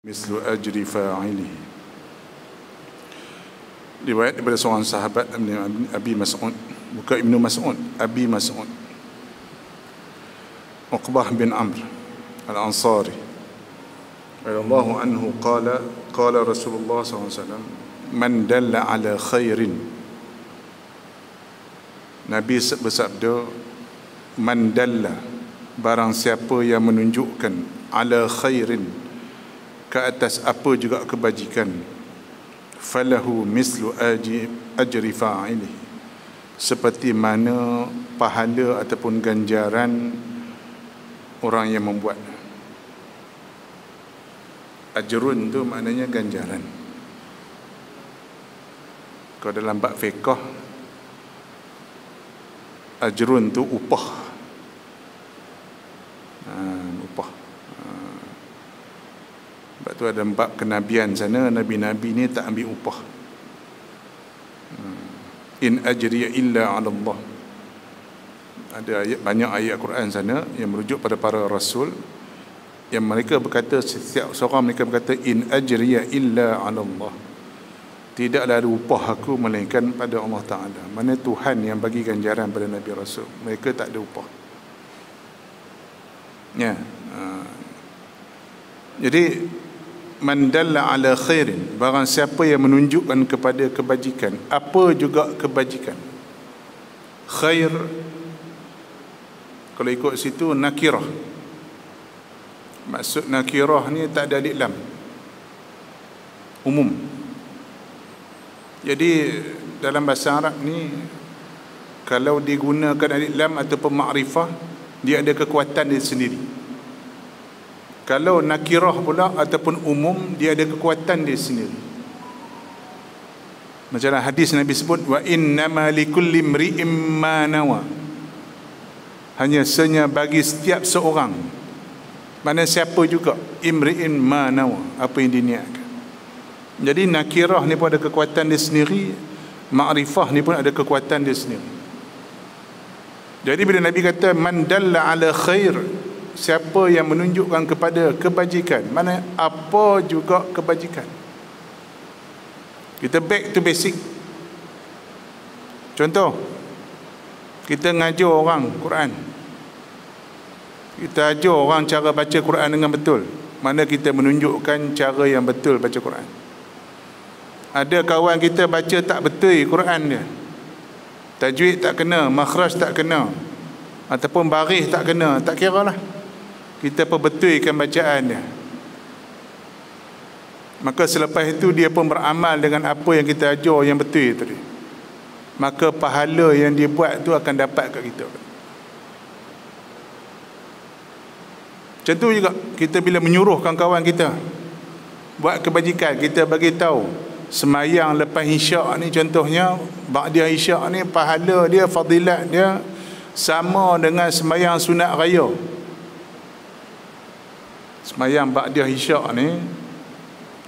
مثل أجر فاعله. رواية إبن سوان صحابة أبي مسعود بك ابن مسعود أبي مسعود. أقباح بن عمرو الأنصاري رضي الله عنه قال قال رسول الله صلى الله عليه وسلم من دل على خير نبي bersabda man dalla barang siapa yang menunjukkan ala ke atas apa juga kebajikan. Falahu mislu ajri fa'ili. Seperti mana pahala ataupun ganjaran orang yang membuat. Ajrun tu maknanya ganjaran. Kalau dalam bab fiqh ajrun tu upah. Ha, upah sebab tu ada bab kenabian sana Nabi-Nabi ni tak ambil upah. Hmm. In ajriya illa ala Allah Ada ayat, banyak ayat Quran sana Yang merujuk pada para Rasul Yang mereka berkata Setiap seorang mereka berkata In ajriya illa ala Allah Tidaklah ada upah aku Melainkan pada Allah Ta'ala. Mana Tuhan yang bagi ganjaran pada Nabi Rasul? Mereka tak ada upah. Ya. Uh. Jadi man dalla ala khairin. Barang siapa yang menunjukkan kepada kebajikan apa juga kebajikan? Khair kalau ikut situ nakirah. Maksud nakirah ni tak ada alif lam. Umum. Jadi dalam bahasa Arab ni kalau digunakan alif lam ataupun makrifah dia ada kekuatan dia sendiri kalau nakirah pula ataupun umum dia ada kekuatan dia sendiri. Macam hadis Nabi sebut wa innama likulli imri'im ma nawa. Hanya senya bagi setiap seorang. Mana siapa juga imri'in ma nawa apa yang diniatkan. Jadi nakirah ni pun ada kekuatan dia sendiri ma'rifah ni pun ada kekuatan dia sendiri. Jadi bila Nabi kata man dalla ala khair siapa yang menunjukkan kepada kebajikan? Mana apa juga kebajikan? Kita back to basic. Contoh kita ngajar orang Quran. Kita ajar orang cara baca Quran dengan betul. Mana kita menunjukkan cara yang betul baca Quran? Ada kawan kita baca tak betul Quran dia. Tajwid tak kena makhraj tak kena ataupun baris tak kena tak kira lah kita perbetulkan bacaan dia maka selepas itu dia pun beramal dengan apa yang kita ajar yang betul tadi. Maka pahala yang dia buat tu akan dapat kat kita. Macam tu juga kita bila menyuruhkan kawan kita buat kebajikan kita bagi tahu. Semayang lepas isyak ni contohnya ba'da isyak ni pahala dia fadilat dia sama dengan semayang sunat raya semayang ba'dah isyak ni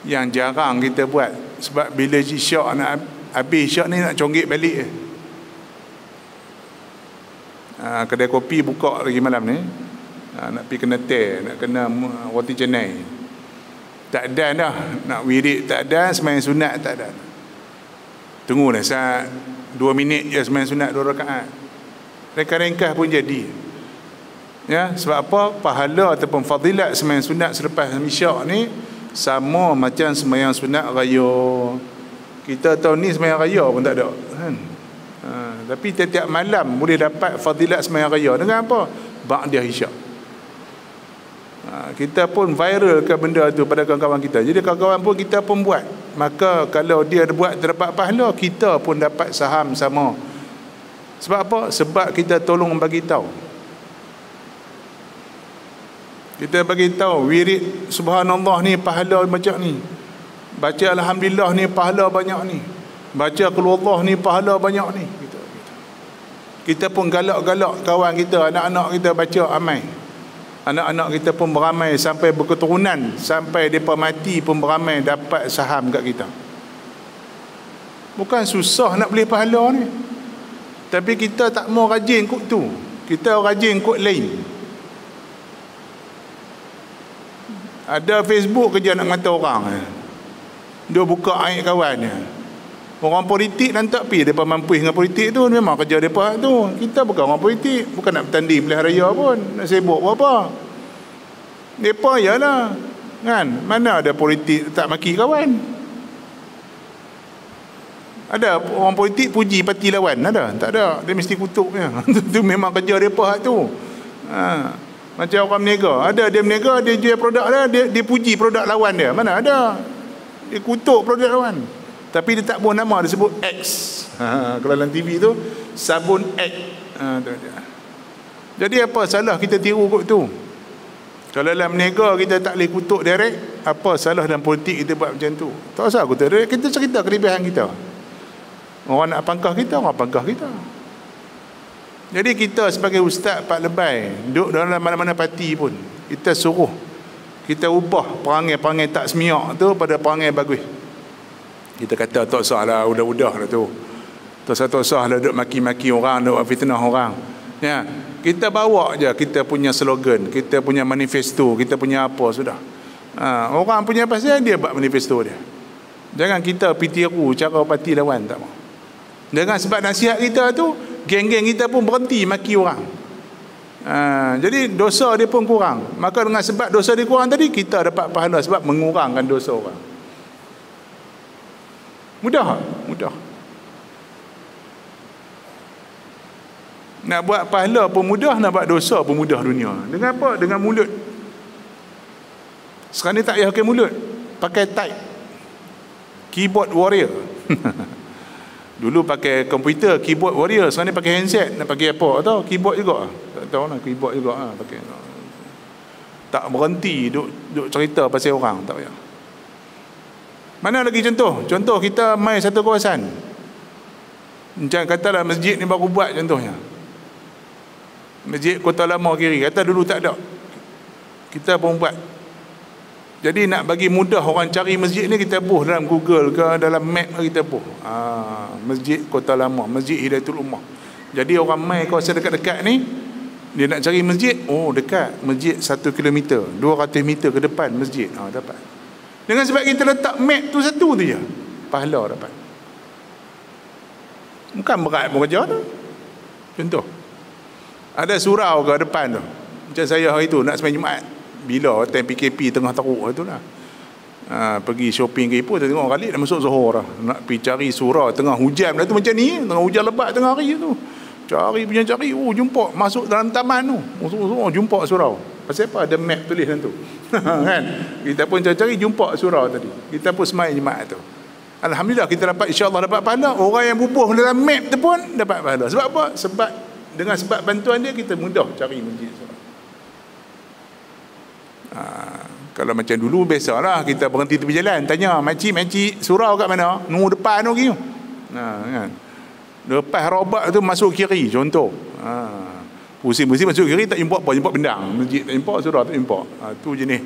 yang jarang kita buat. Sebab bila isyak nak habis isyak ni nak conggik balik ha, kedai kopi buka lagi malam ni. Ha, nak pergi kena teh nak kena roti cenai tak ada dah. Nak wirid tak ada semayang sunat tak ada. Tunggu dah saat dua minit je semayang sunat dua rakaat. Ringkas-ringkas pun jadi ya sebab apa? Pahala ataupun fadilat sembahyang sunat selepas isyak ni sama macam sembahyang sunat raya. Kita tahu ni sembahyang raya pun tak ada kan? Ha, tapi tiap-tiap malam boleh dapat fadilat sembahyang raya. Dengan apa? Ba'da isyak. Ha, kita pun viral ke benda tu pada kawan-kawan kita. Jadi kawan-kawan pun kita pun buat. Maka kalau dia buat terdapat pahala kita pun dapat saham sama. Sebab apa? Sebab kita tolong bagi tahu kita bagi tahu wirid subhanallah ni pahala macam ni. Baca alhamdulillah ni pahala banyak ni. Baca keluarlah ni pahala banyak ni. Kita, kita pun galak-galak kawan kita anak-anak kita baca amai. Anak-anak kita pun beramai sampai berketurunan sampai mereka mati pun beramai dapat saham kat kita. Bukan susah nak beli pahala ni. Tapi kita tak mau rajin kot tu. Kita rajin kot lain ada Facebook kerja nak mata orang dia buka air kawannya orang politik dan tak pi depa mampu dengan politik tu memang kerja depa tu. Kita bukan orang politik bukan nak bertanding pilihan raya pun nak sibuk apa. Depa yalah kan mana ada politik tak maki kawan? Ada orang politik puji parti lawan ada? Tak ada dia mesti kutuknya tu memang kerja depa tu. Ha macam orang berniaga ada dia berniaga dia jual produk dia dia, dia puji produk lawan dia. Mana ada. Dia kutuk produk lawan. Tapi dia tak buat nama dia sebut X. Ha, kalau dalam TV tu sabun X. Ha, tu, tu. jadi apa salah kita tiru kot tu? Kalau dalam berniaga kita tak boleh kutuk direct apa salah dalam politik kita buat macam tu? Tak usah kutuk direct. Kita cerita kelebihan kita. Orang nak pangkah kita orang pangkah kita jadi kita sebagai ustaz Pak Lebay duduk dalam mana-mana parti pun kita suruh kita ubah perangai-perangai tak semiak tu pada perangai bagus. Kita kata tak usah lah udah-udah lah tu. Tak usah tak usah lah duduk maki-maki orang duduk fitnah orang. Ya kita bawa je kita punya slogan kita punya manifesto kita punya apa sudah. Ha, orang punya pasal dia buat manifesto dia. Jangan kita pitiru cara parti lawan tak mau. Dengan sebab nasihat kita tu geng-geng kita pun berhenti maki orang. Ha, jadi dosa dia pun kurang. Maka dengan sebab dosa dia kurang tadi kita dapat pahala sebab mengurangkan dosa orang. Mudah Mudah. Nak buat pahala pun mudah Nak buat dosa pun mudah dunia. Dengan apa? Dengan mulut. Sekarang ni tak payah pakai mulut. Pakai type Keyboard warrior Dulu pakai komputer Keyboard warrior Sekarang ni pakai handset Nak pakai apa Atau keyboard juga Tak tahu lah Keyboard juga ha, pakai Tak berhenti Duk, duk cerita pasal orang Tak payah mana lagi contoh? Contoh kita mai satu kawasan. Macam katalah masjid ni baru buat contohnya. Masjid Kota Lama kiri. Kata dulu tak ada. Kita pun buat. Jadi nak bagi mudah orang cari masjid ni kita buh dalam Google ke dalam map kita buh. Ha, masjid Kota Lama, Masjid Hidayatul Ummah. Jadi orang mai kawasan dekat-dekat ni dia nak cari masjid, oh dekat, masjid 1 km, 200 meter ke depan masjid. Ha, dapat. Dengan sebab kita letak map tu satu tu je. Pahala dapat. Bukan berat pun kerja tu. Contoh. Ada surau ke depan tu. Macam saya hari tu nak semain Jumaat. Bila time PKP tengah teruk tu lah. Ha, pergi shopping ke Ipoh tengok kali dah masuk Zohor lah. Nak pergi cari surau tengah hujan lah tu macam ni. Tengah hujan lebat tengah hari tu. Cari punya cari. Oh jumpa. Masuk dalam taman tu. Masuk, oh, jumpa surau. Pasal apa ada map tulis tu kan kita pun cari-cari jumpa surau tadi kita pun semai jemaah tu Alhamdulillah kita dapat insyaAllah dapat pahala orang yang bubuh dalam map tu pun dapat pahala sebab apa? sebab dengan sebab bantuan dia kita mudah cari masjid ha, kalau macam dulu biasalah kita berhenti tepi jalan tanya makcik makcik surau kat mana? nunggu depan tu ha, kan lepas robak tu masuk kiri contoh ha, Pusing-pusing masuk kiri tak jumpa apa, jumpa bendang. Masjid tak jumpa, surah tak jumpa. Ha, tu jenis.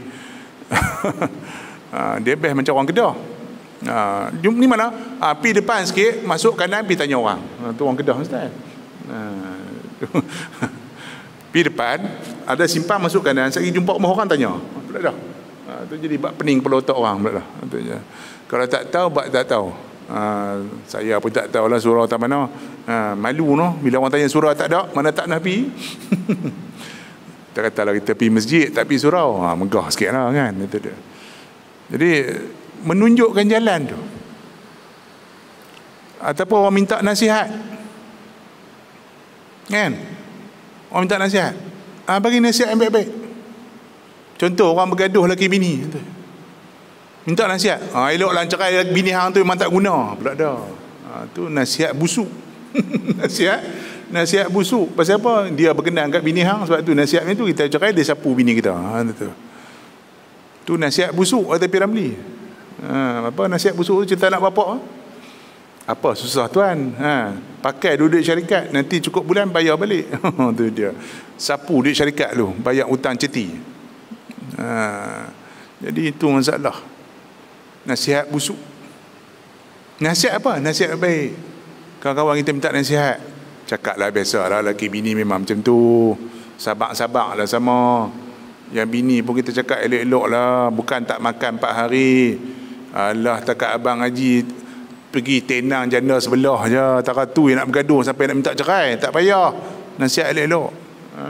ha, dia best macam orang kedah. Ha, jum, ni mana? Ha, pi depan sikit, masuk kanan, pi tanya orang. Ha, tu orang kedah Ustaz. Ha, pi depan, ada simpang masuk kanan, sekali jumpa rumah orang tanya. Ha, dah. Ha, tu jadi buat pening kepala otak orang. Pula dah. Kalau tak tahu, buat tak tahu. Ha, saya pun tak tahu lah surau tak mana ha, malu no bila orang tanya surau tak ada mana tak nak pergi kita kata lah kita pergi masjid tak pergi surau ha, megah sikit lah kan itu dia. jadi menunjukkan jalan tu ataupun orang minta nasihat kan orang minta nasihat. Ha, bagi nasihat yang baik-baik. Contoh orang bergaduh lelaki bini. Minta nasihat. Ha, elok lancarai bini hang tu memang tak guna. Pula dah. Ha, tu nasihat busuk. Nasihat nasihat busuk. Pasal apa? Dia berkenan kat bini hang sebab tu nasihat tu. Kita cerai dia sapu bini kita. Ha tu tu. Nasihat busuk tapi ramli ha apa nasihat busuk tu? Cerita nak bapak apa susah tuan? Ha pakai duit syarikat nanti cukup bulan bayar balik. Tu dia. Sapu duit syarikat tu bayar hutang ceti. Ha jadi itu masalah nasihat busuk. Nasihat apa? Nasihat baik. Kawan-kawan kita minta nasihat. Cakaplah biasa lah lelaki bini memang macam tu. Sabak-sabak lah sama. yang bini pun kita cakap elok-elok lah. Bukan tak makan 4 hari. Allah takat abang haji pergi tenang janda sebelah je tak tu yang nak bergaduh sampai nak minta cerai tak payah. Nasihat elok-elok. Ha.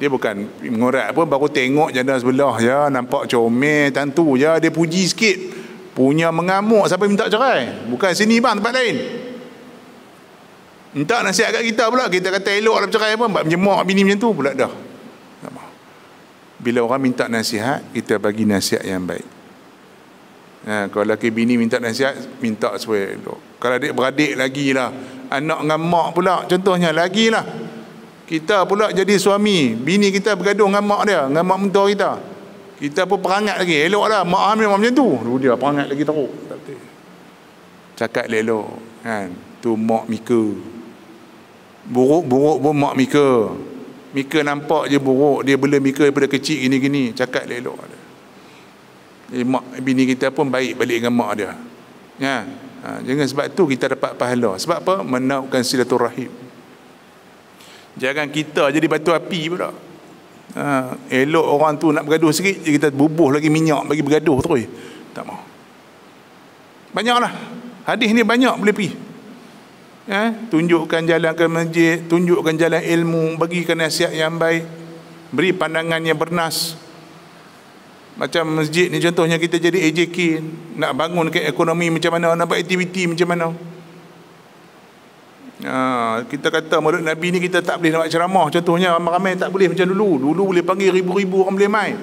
dia bukan mengorat pun baru tengok janda sebelah je nampak comel tentu je dia puji sikit. Punya mengamuk sampai minta cerai. Bukan sini bang tempat lain. Minta nasihat kat kita pula. Kita kata elok lah bercerai pun buat menjemak bini macam tu pula dah. Bila orang minta nasihat kita bagi nasihat yang baik ha, kalau lelaki bini minta nasihat minta supaya elok. Kalau adik beradik lagi lah. Anak dengan mak pula contohnya lagi lah. Kita pula jadi suami. Bini kita bergaduh dengan mak dia dengan mak mentua kita. Kita pun perangat lagi. Elok lah. Mak hamil macam tu. Dia perangat lagi teruk. Cakap elok kan? Tu mak mika. Buruk-buruk pun mak mika. Mika nampak je buruk. Dia bela Mika daripada kecil gini-gini. Cakap elok eh, mak bini kita pun baik balik dengan mak dia. Ya. Ha, jangan sebab tu kita dapat pahala. Sebab apa? Menaukkan silaturahim. Jangan kita jadi batu api pula. Ha, elok orang tu nak bergaduh sikit kita bubuh lagi minyak bagi bergaduh terus tak mau. Banyaklah. Hadis ni banyak boleh pergi. Ya, tunjukkan jalan ke masjid tunjukkan jalan ilmu bagikan nasihat yang baik beri pandangan yang bernas macam masjid ni contohnya kita jadi AJK nak bangun ke ekonomi macam mana nak buat aktiviti macam mana. Ha, kita kata murid Nabi ni kita tak boleh nak buat ceramah. Contohnya ramai-ramai tak boleh macam dulu. Dulu boleh panggil ribu-ribu orang boleh main.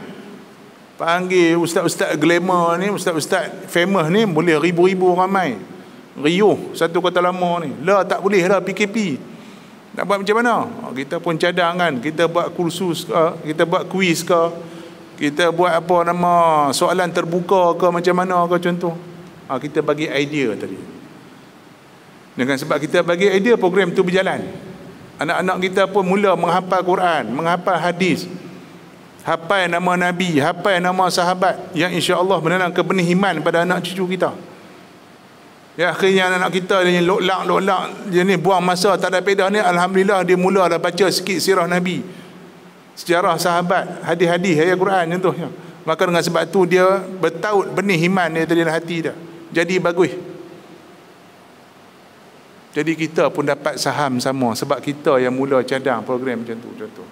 Panggil ustaz-ustaz glamour ni ustaz-ustaz famous ni boleh ribu-ribu orang main. Riuh satu kota lama ni. Lah tak boleh lah PKP nak buat macam mana? Ha, kita pun cadang kan. Kita buat kursus ke kita buat kuis ke kita buat apa nama? Soalan terbuka ke macam mana ke contoh? Ha, kita bagi idea tadi. Dengan sebab kita bagi idea program tu berjalan. Anak-anak kita pun mula menghafal Quran menghafal hadis. Hafal nama Nabi hafal nama sahabat yang insya Allah menanam kebenih iman pada anak cucu kita. Ya akhirnya anak kita ni loklak dia ni buang masa tak ada pedah ni alhamdulillah dia mula dah baca sikit sirah Nabi. Sejarah sahabat, hadis-hadis ayat Quran contohnya. Maka dengan sebab tu dia bertaut benih iman dia dalam hati dia. Jadi bagus. Jadi kita pun dapat saham sama sebab kita yang mula cadang program macam tu contoh.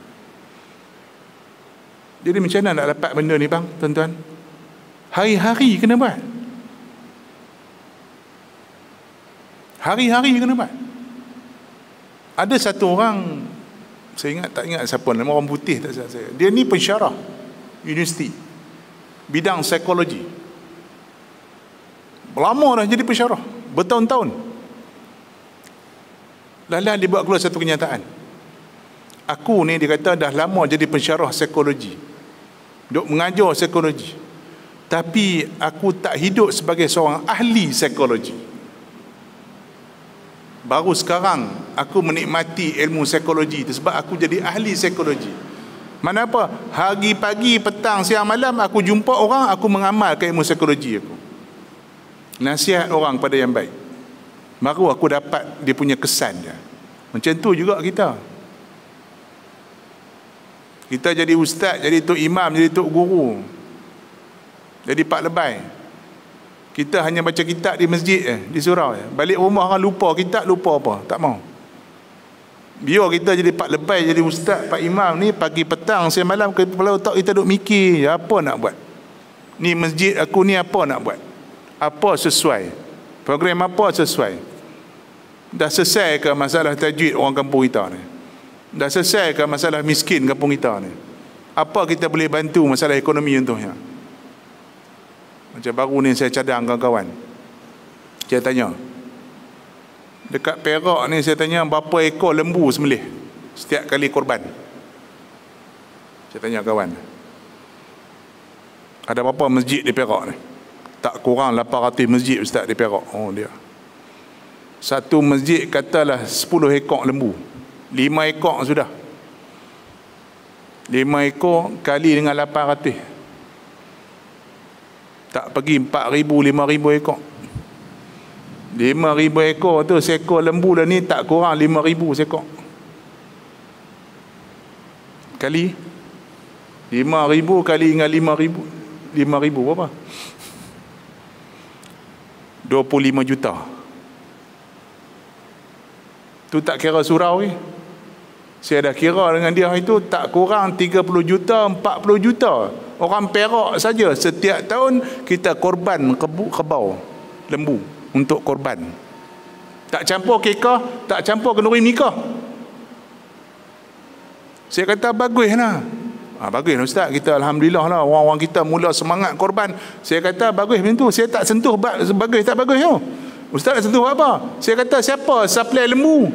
Jadi macam mana nak dapat benda ni bang, tuan-tuan? Hari-hari kena buat. Hari-hari kena buat. Ada satu orang saya ingat tak ingat siapa nama orang putih tak saya. Dia ni pensyarah universiti bidang psikologi. Lama dah jadi pensyarah, bertahun-tahun. Lalu dia buat keluar satu kenyataan. Aku ni dia kata dah lama jadi pensyarah psikologi. Duk mengajar psikologi. Tapi aku tak hidup sebagai seorang ahli psikologi baru sekarang aku menikmati ilmu psikologi itu sebab aku jadi ahli psikologi. Mana apa? Hari pagi petang siang malam aku jumpa orang aku mengamalkan ilmu psikologi aku. Nasihat orang pada yang baik. Baru aku dapat dia punya kesan dia. Macam tu juga kita. Kita jadi ustaz jadi tok imam jadi tok guru. Jadi pak lebay kita hanya baca kitab di masjid eh, di surau eh. Balik rumah orang lupa kitab, lupa apa. Tak mau. Biar kita jadi pak lebay, jadi ustaz, pak imam ni pagi petang, siang malam kepala otak kita duk mikir, ya, apa nak buat? Ni masjid aku ni apa nak buat? Apa sesuai? Program apa sesuai? Dah selesai ke masalah tajwid orang kampung kita ni? Dah selesai ke masalah miskin kampung kita ni? Apa kita boleh bantu masalah ekonomi contohnya? Macam baru ni saya cadang kawan-kawan. Saya tanya. Dekat Perak ni saya tanya berapa ekor lembu sembelih setiap kali korban. Saya tanya kawan. Ada berapa masjid di Perak ni? Tak kurang 800 masjid ustaz di Perak. Oh dia. Satu masjid katalah 10 ekor lembu. 5 ekor sudah. 5 ekor kali dengan 800 tak pergi 4,000, 5,000 ekor. 5,000 ekor tu seekor lembu dah ni tak kurang 5,000 seekor. Kali? lima ribu kali dengan lima ribu. lima ribu berapa? 25 juta. Tu tak kira surau ni saya dah kira dengan dia itu tak kurang 30 juta 40 juta. Orang perak saja setiap tahun kita korban kebu, kebau lembu untuk korban. Tak campur kekah tak campur kenduri nikah. Saya kata bagus lah ha, bagus ustaz. Kita Alhamdulillah lah orang-orang kita mula semangat korban. Saya kata bagus macam tu. Saya tak sentuh bagus tak bagus tu ustaz nak sentuh apa? Saya kata siapa supply lembu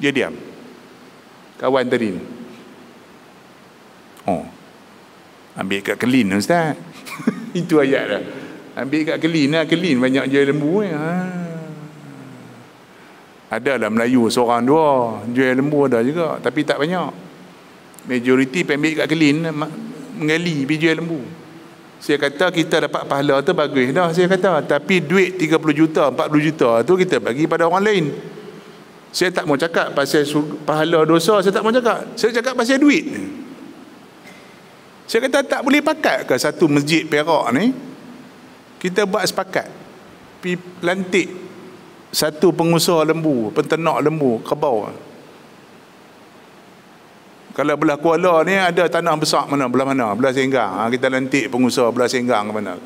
dia diam. Kawan tadi ni. Oh. Ambil kat kelin ustaz. Itu ayat dah. Ambil kat kelin lah. Kelin banyak jual lembu ni ha. ada lah Melayu seorang dua jual lembu ada juga tapi tak banyak. Majoriti ambil kat kelin mengali pergi jual lembu. Saya kata kita dapat pahala tu bagus dah saya kata. Tapi duit 30 juta 40 juta tu kita bagi pada orang lain saya tak mau cakap pasal pahala dosa, saya tak mau cakap. Saya cakap pasal duit. Saya kata tak boleh pakat ke satu masjid Perak ni kita buat sepakat. Pi lantik satu pengusaha lembu, penternak lembu, kebau. Kalau belah Kuala ni ada tanah besar mana? Belah mana? Belah Senggang. Ha, kita lantik pengusaha belah Senggang ke mana?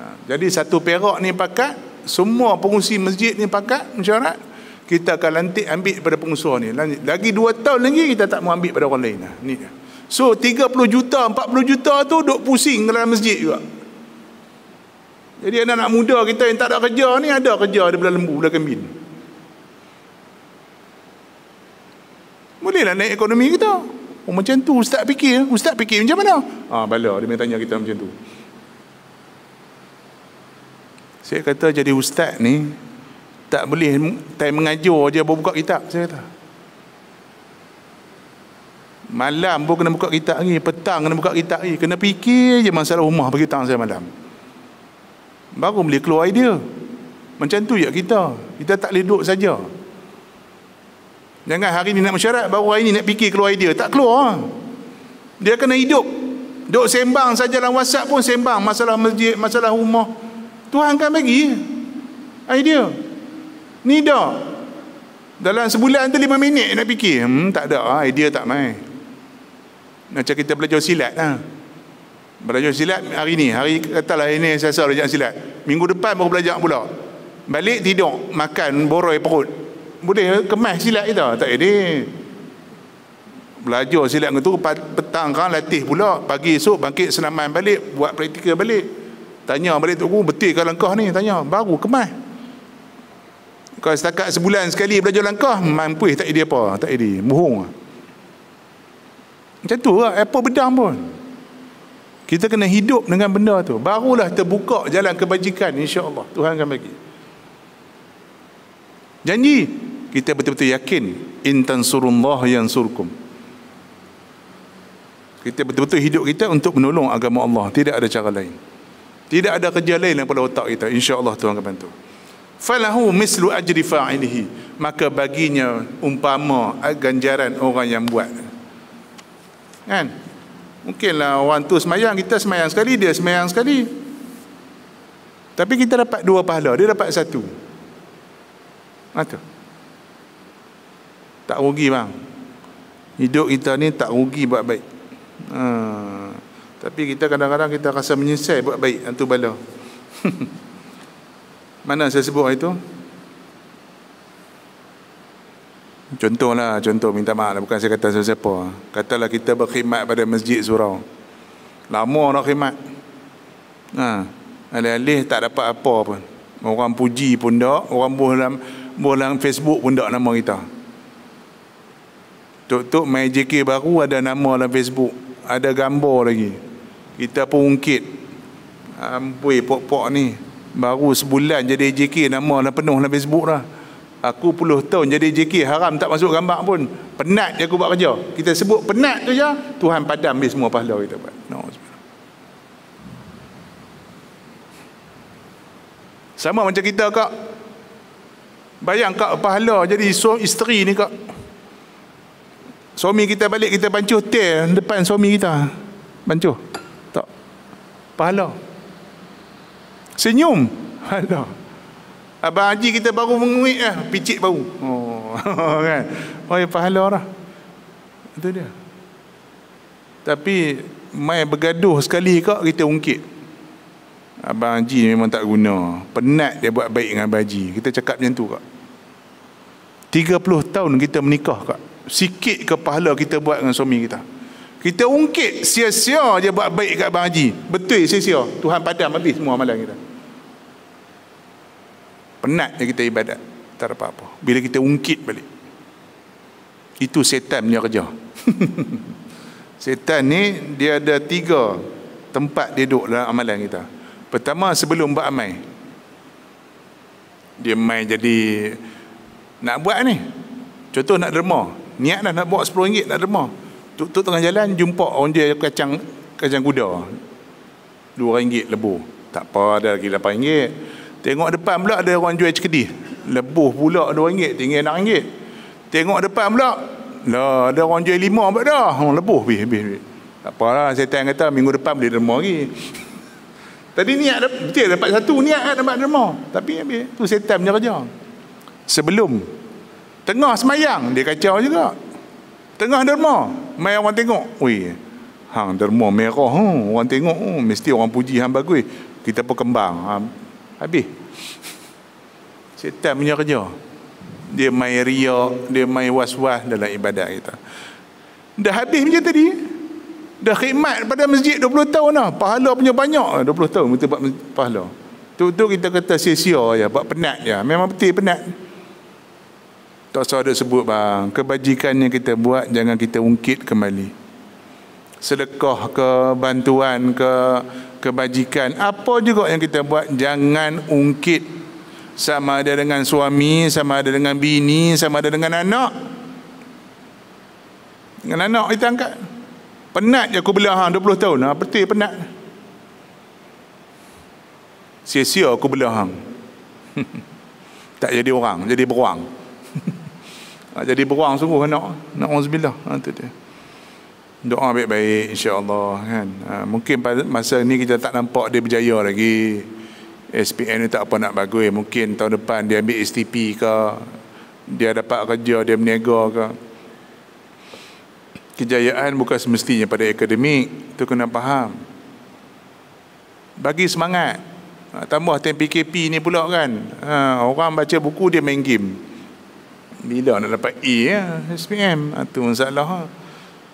Ha, jadi satu Perak ni pakat, semua pengusi masjid ni pakat, mesyuarat kita akan lantik ambil pada pengusaha ni. Lagi 2 tahun lagi kita tak mau ambil pada orang lain lah. ni. So 30 juta 40 juta tu duk pusing dalam masjid juga. Jadi anak-anak muda kita yang tak ada kerja ni ada kerja ada belah lembu belah kambing bolehlah naik ekonomi kita oh, macam tu ustaz fikir. Ustaz fikir macam mana? Ah bala dia tanya kita macam tu. Saya kata jadi ustaz ni tak boleh time mengajar je buka kitab saya kata. Malam pun kena buka kitab lagi petang kena buka kitab lagi kena fikir je masalah rumah bagi petang saya malam. Baru boleh keluar idea. Macam tu je kita. Kita tak boleh duduk saja. Jangan hari ni nak mesyuarat baru hari ni nak fikir keluar idea. Tak keluar. Dia kena hidup. Duduk sembang saja dalam whatsapp pun sembang masalah masjid masalah rumah. Tuhan akan bagi idea Ni dah. Dalam sebulan tu lima minit nak fikir. Hmm, tak ada. Ah, idea tak main. Macam kita belajar silat lah. Belajar silat hari ni. Hari katalah ini saya rasa belajar silat. Minggu depan baru belajar pula. Balik tidur. Makan boroi perut. Boleh kemas silat kita. Tak ada. Belajar silat tu petang kan latih pula. Pagi esok bangkit senaman balik. Buat praktikal balik. Tanya balik tu betul ke langkah ni? Tanya. Baru kemas. Kalau setakat sebulan sekali belajar langkah, mampu tak ada apa, tak ada. Bohong. Macam tu lah, apa bedang pun. Kita kena hidup dengan benda tu. Barulah terbuka jalan kebajikan, insya-Allah. Tuhan akan bagi. Janji kita betul-betul yakin intan surullah yang surkum. Kita betul-betul hidup kita untuk menolong agama Allah. Tidak ada cara lain. Tidak ada kerja lain daripada otak kita. InsyaAllah Tuhan akan bantu falahu mislu ajri fa'ilihi. Maka baginya umpama ganjaran orang yang buat. Kan? Mungkinlah orang tu semayang kita semayang sekali dia semayang sekali. Tapi kita dapat dua pahala dia dapat satu. Mata. tak rugi bang. Hidup kita ni tak rugi buat baik. Ha. tapi kita kadang-kadang kita rasa menyesal buat baik. Itu bala Mana saya sebut itu? Contohlah, contoh minta maaf lah. Bukan saya kata siapa-siapa. Katalah kita berkhidmat pada masjid surau. Lama nak khidmat. Ha. Alih-alih tak dapat apa pun. Orang puji pun tak. Orang buah dalam, buah dalam Facebook pun tak nama kita. Tok-tok main JK baru ada nama dalam Facebook. Ada gambar lagi. Kita pun ungkit. Ampui pok-pok ni baru sebulan jadi JK nama dah penuh dalam Facebook dah aku puluh tahun jadi JK haram tak masuk gambar pun penat je aku buat kerja kita sebut penat tu je Tuhan padam habis semua pahala kita buat no, sama macam kita kak bayang kak pahala jadi so isteri ni kak Suami kita balik kita bancuh teh depan suami kita. Bancuh. Tak. Pahala. Senyum. Pahala. Abang Haji kita baru menguik lah. Picit baru. Oh, kan? Oh, ya pahala lah. Itu dia. Tapi, mai bergaduh sekali kak kita ungkit. Abang Haji memang tak guna. Penat dia buat baik dengan Abang Haji. Kita cakap macam tu kak. 30 tahun kita menikah kak. Sikit ke pahala kita buat dengan suami kita. Kita ungkit sia-sia je buat baik kat Abang Haji. Betul sia-sia. Tuhan padam habis semua amalan kita. Penat je kita ibadat. Tak ada apa-apa. Bila kita ungkit balik. Itu setan punya kerja. setan ni dia ada tiga tempat dia duduk dalam amalan kita. Pertama sebelum buat amal. Dia main jadi nak buat ni. Contoh nak derma. Niat dah nak bawa RM10 nak derma. Tuk-tuk tengah jalan jumpa orang dia kacang kacang kuda. RM2 lebu. Tak apa ada lagi RM8. Tengok depan pula ada orang jual cekedi. Lebuh pula RM2 tinggal RM6. Tengok depan pula lah ada orang jual lima pula dah. Oh, lebuh habis habis. Tak apalah setan kata minggu depan boleh derma lagi. Tadi niat betul dapat satu niat kan dapat derma. Tapi habis tu setan punya kerja. Sebelum tengah semayang dia kacau juga. Tengah derma, mai orang tengok. Oi. Hang derma merah hmm. orang tengok hmm. mesti orang puji hang bagus. Kita pun kembang. Ha. Habis. Setan punya kerja. Dia main riak, dia main was-was dalam ibadat kita. Dah habis macam tadi. Dah khidmat pada masjid 20 tahun dah. Pahala punya banyak 20 tahun kita buat pahala. Tu tu kita kata sia-sia ya, buat penat ya. Memang betul penat. Tak usah ada sebut bang. Kebajikan yang kita buat jangan kita ungkit kembali. Sedekah ke bantuan ke kebajikan apa juga yang kita buat jangan ungkit sama ada dengan suami, sama ada dengan bini, sama ada dengan anak. Dengan anak kita angkat. Penat je aku belah hang 20 tahun. Ha, betul penat. Sia-sia aku belah tak jadi orang, jadi beruang. ha, jadi beruang sungguh anak. Nak auzubillah. Ha tu dia. Doa baik-baik insya-Allah kan. Ha, mungkin pada masa ni kita tak nampak dia berjaya lagi. SPN ni tak apa nak bagus. Mungkin tahun depan dia ambil STP ke dia dapat kerja, dia berniaga ke kejayaan bukan semestinya pada akademik. Itu kena faham. Bagi semangat. Ha, tambah time PKP ni pula kan? Ha, orang baca buku dia main game. Bila nak dapat A ya, SPM itu ha, masalah. ha.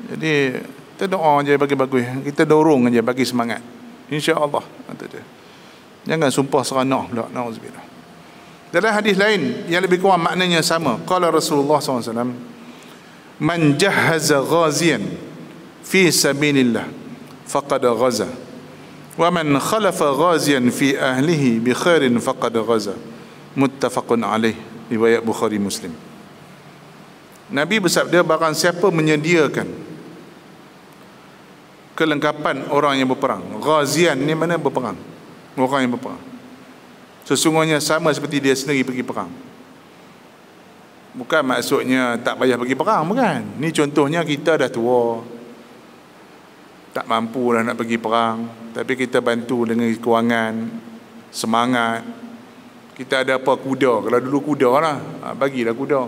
Jadi kita doa je bagi bagus. Kita dorong je bagi semangat. insyaAllah. Ha, jangan sumpah seranah pula. Na'udzubillah dalam hadis lain yang lebih kurang maknanya sama. Qala Rasulullah SAW man jahaza ghaziyan fi sabilillah faqad ghaza. Wa man khalafa ghaziyan fi ahlihi bi khairin faqad ghaza. Muttafaqun alaih. Riwayat bukhari muslim. Nabi bersabda barang siapa menyediakan kelengkapan orang yang berperang ghazian ni mana berperang orang yang berperang sesungguhnya sama seperti dia sendiri pergi perang Bukan maksudnya tak payah pergi perang bukan. Ni contohnya kita dah tua. Tak mampu dah nak pergi perang. Tapi kita bantu dengan kewangan. Semangat. Kita ada apa kuda. Kalau dulu kuda lah. Ha, bagilah kuda.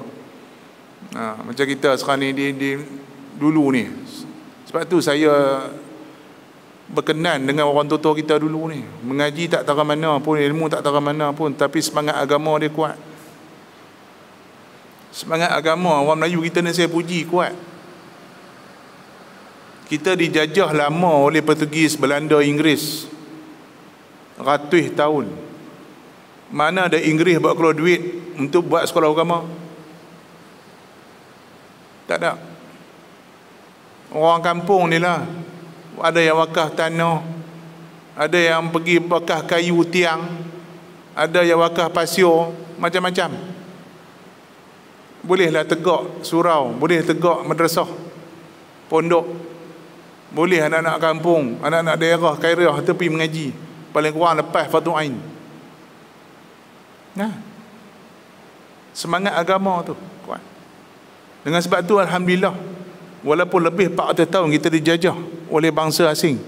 Ha, macam kita sekarang ni di, di, dulu ni. Sebab tu saya berkenan dengan orang tua-tua kita dulu ni. Mengaji tak tahu mana pun. Ilmu tak tahu mana pun. Tapi semangat agama dia kuat. Semangat agama orang Melayu kita ni saya puji kuat. Kita dijajah lama oleh Portugis, Belanda, Inggeris. Ratus tahun. Mana ada Inggeris buat keluar duit untuk buat sekolah agama? Tak ada. Orang kampung ni lah. Ada yang wakah tanah. Ada yang pergi wakah kayu tiang. Ada yang wakah pasir. Macam-macam. Bolehlah tegak surau. Boleh tegak madrasah. Pondok. Boleh anak-anak kampung anak-anak daerah kairah tepi mengaji. Paling kurang lepas fatu ain. Nah. Semangat agama tu kuat dengan sebab tu alhamdulillah walaupun lebih 400 tahun kita dijajah oleh bangsa asing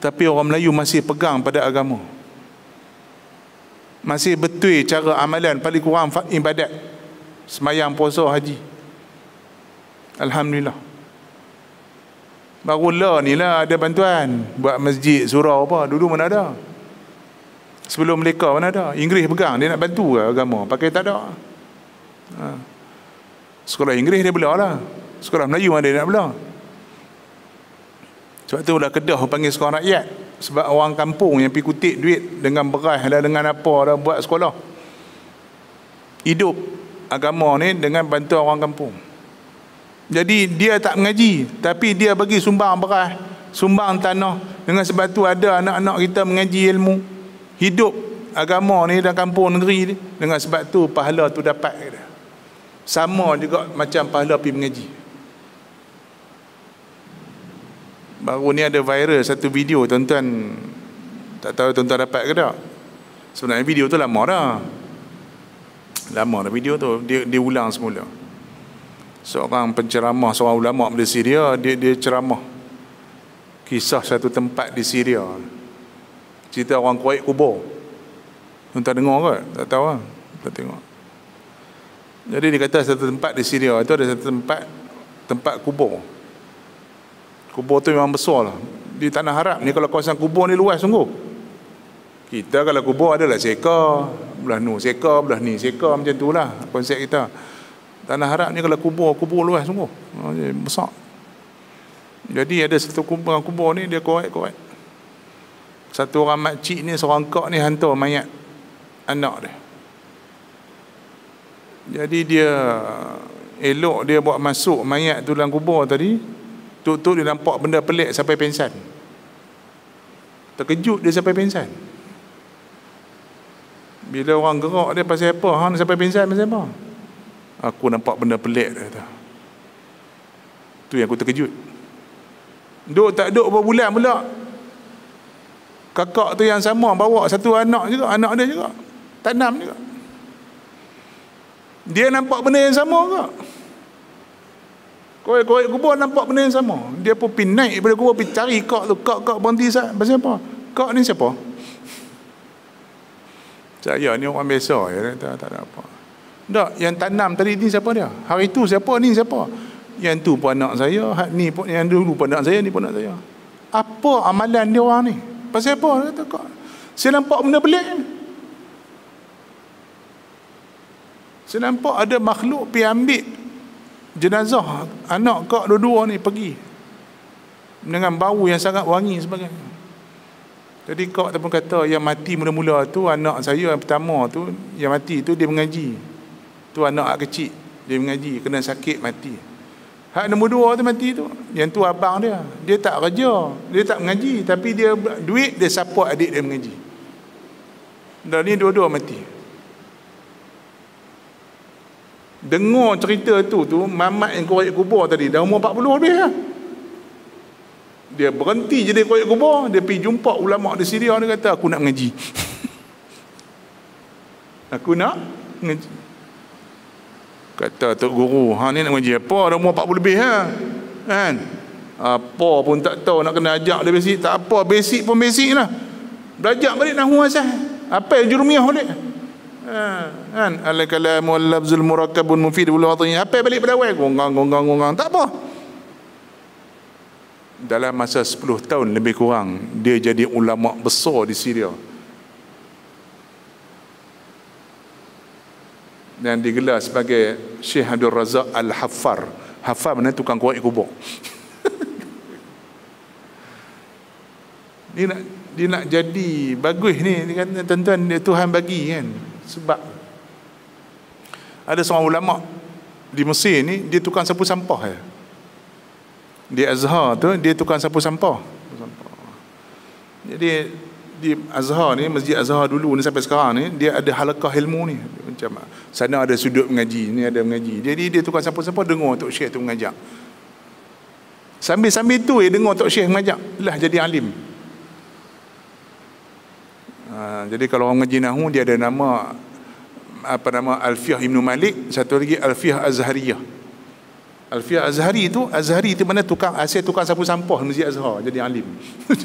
tapi orang Melayu masih pegang pada agama. Masih betul cara amalan paling kurang ibadat semayang puasa haji. Alhamdulillah. Barulah ni lah ada bantuan buat masjid surau apa dulu mana ada. Sebelum mereka mana ada. Inggeris pegang dia nak bantu agama? Pakai tak ada? Ha. sekolah Inggeris dia belah lah sekolah Melayu mana dia nak belah sebab tu lah kedah panggil sekolah rakyat sebab orang kampung yang pergi kutip duit dengan beras dan dengan apa dah buat sekolah hidup agama ni dengan bantuan orang kampung jadi dia tak mengaji tapi dia bagi sumbang beras, sumbang tanah. Dengan sebab tu ada anak-anak kita mengaji ilmu, hidup agama ni dalam kampung negeri ni. Dengan sebab tu pahala tu dapat Sama juga macam pahala pergi mengaji. Baru ni ada viral satu video tuan-tuan. Tak tahu tuan-tuan dapat ke tak. Sebenarnya video tu lama dah. Lama dah video tu. Dia dia ulang semula. Seorang penceramah seorang ulama di Syria dia dia ceramah kisah satu tempat di Syria. Cerita orang Kuwait kubur. Tuan dengar ke? Tak tahu lah. Tak tengok. Jadi dia kata satu tempat di Syria itu ada satu tempat tempat kubur kubur tu memang besar lah di tanah Arab ni kalau kawasan kubur ni luas sungguh kita kalau kubur adalah seka belah nu seka belah ni seka macam tu lah konsep kita Tanah Arab ni kalau kubur, kubur luas sungguh. Oh, besar. Jadi ada satu kubur, kubur ni dia korek-korek. Satu orang makcik ni, seorang kak ni hantar mayat anak dia. Jadi dia elok dia buat masuk mayat tu dalam kubur tadi. Tuk-tuk dia nampak benda pelik sampai pensan. Terkejut dia sampai pensan. Bila orang gerak dia pasal apa? Ha, sampai pensan pasal apa? Aku nampak benda pelik dia kata. Tu yang aku terkejut. Duk tak duk berapa bulan pula. Kakak tu yang sama bawa satu anak juga, anak dia juga. Tanam juga. Dia nampak benda yang sama ke? Korek-korek kubur nampak benda yang sama. Dia pun pergi naik daripada kubur pergi cari kak tu. Kak, kak berhenti sah. Pasal apa? Kak ni siapa? Saya ni orang biasa ya, tak, tak ada apa. Tak, yang tanam tadi ni siapa dia? Hari tu siapa ni siapa? Yang tu pun anak saya, ni pun yang dulu pun anak saya, ni pun anak saya. Apa amalan dia orang ni? Pasal apa? Kata, kok. Saya nampak benda pelik. Saya nampak ada makhluk pergi ambil jenazah anak kak dua-dua ni pergi. Dengan bau yang sangat wangi sebagainya. Jadi kak pun kata yang mati mula-mula tu anak saya yang pertama tu yang mati tu dia mengaji. Tu anak kecil Dia mengaji Kena sakit mati Hak nombor dua tu mati tu Yang tu abang dia Dia tak kerja Dia tak mengaji Tapi dia duit Dia support adik dia mengaji Dan ni dua-dua mati Dengar cerita tu tu Mamat yang korek kubur tadi Dah umur 40 lebih lah dia berhenti jadi korek kubur Dia pergi jumpa ulama di Syria Dia kata aku nak mengaji Aku nak mengaji Kata Tok Guru, ha ni nak mengaji apa? Dah umur 40 lebih ha. Kan? Apa pun tak tahu nak kena ajak dia basic. Tak apa, basic pun basic lah. Belajar balik nahu asal. Apa yang jurumiah balik? Ha, kan? Al-kalamu al-labzul murakkabun mufid bulu watanya. Apa balik pada awal? Gonggang, gonggang, gonggang. Tak apa. Dalam masa 10 tahun lebih kurang, dia jadi ulama besar di Syria. dan digelar sebagai Syekh Abdul Razak Al-Haffar. Haffar mana tukang kuat kubur. dia nak dia nak jadi bagus ni dia kata tuan-tuan Tuhan bagi kan sebab ada seorang ulama di Mesir ni dia tukang sapu sampah ya. di Azhar tu dia tukang sapu sampah. Jadi di Azhar ni Masjid Azhar dulu ni sampai sekarang ni dia ada halakah ilmu ni. Macam sana ada sudut mengaji ni ada mengaji. Jadi dia tukar siapa-siapa dengar Tok Syekh tu mengajak. Sambil-sambil tu dia dengar Tok Syekh mengajak lah jadi alim ha, jadi kalau orang mengaji Nahu dia ada nama apa nama Alfiah Ibn Malik satu lagi Alfiah Azhariyah. Alfiah Azhari tu Azhari tu mana tukang asyik tukang sapu sampah Masjid Azhar jadi alim.